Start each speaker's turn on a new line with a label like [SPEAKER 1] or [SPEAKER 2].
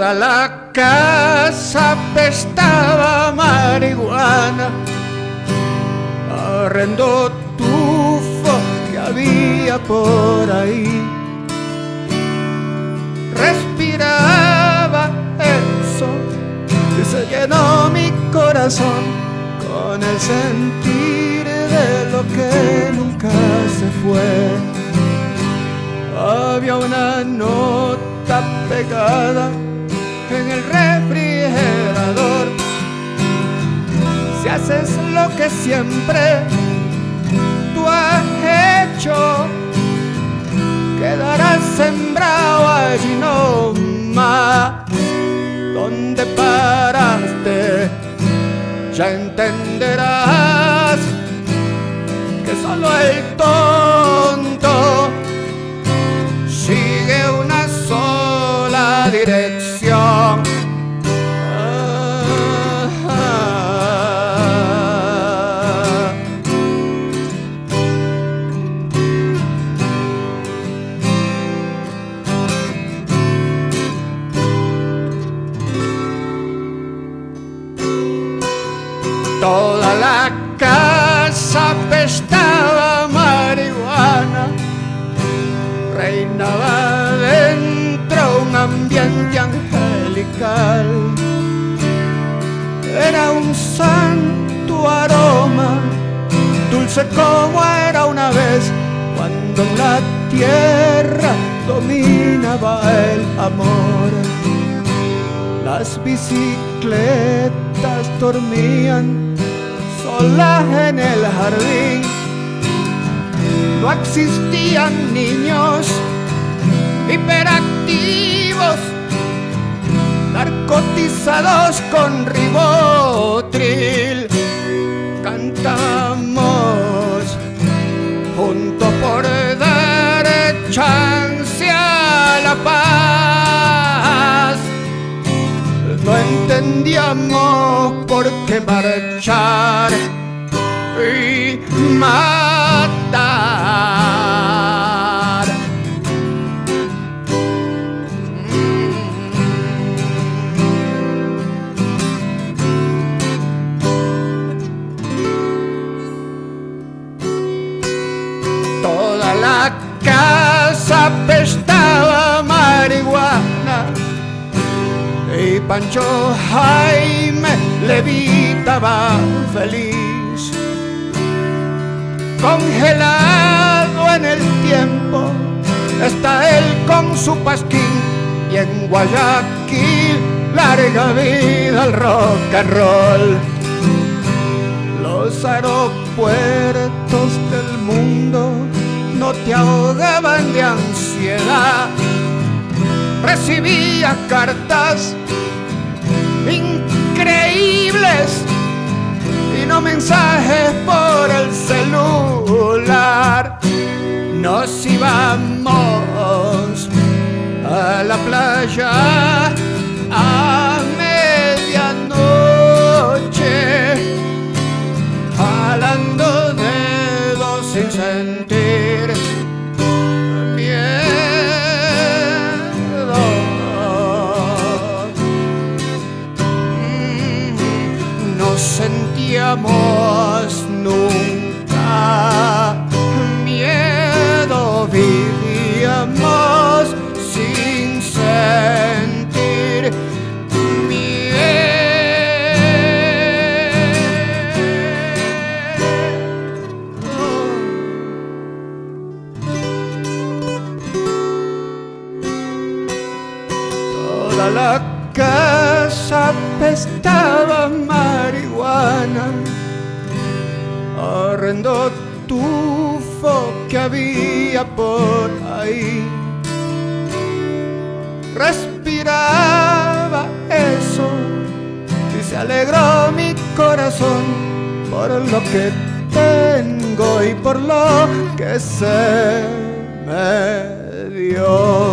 [SPEAKER 1] Toda la casa apestaba a marihuana, arrendó tufo que había por ahí. Respiraba eso y se llenó mi corazón con el sentir de lo que nunca se fue. Había una nota pegada refrigerador. Si haces lo que siempre tú has hecho, quedarás sembrado allí no más. Donde paraste, ya entenderás que solo el tonto Toda la casa apestaba marihuana, reinaba dentro un ambiente angelical. Era un santo aroma, dulce como era una vez, cuando en la tierra dominaba el amor. Las bicicletas dormían solas en el jardín. No existían niños hiperactivos, narcotizados con ribotril. No entendíamos por qué marchar y matar. Pancho Jaime levitaba feliz, congelado en el tiempo, está él con su pasquín y en Guayaquil larga vida al rock and roll. Los aeropuertos del mundo no te ahogaban de ansiedad recibía cartas y no mensajes por el celular. Nos íbamos a la playa nunca miedo, vivíamos sin sentir miedo. Toda la casa apestaba a horrendo tufo que había por ahí. Respiraba eso y se alegró mi corazón por lo que tengo y por lo que se me dio.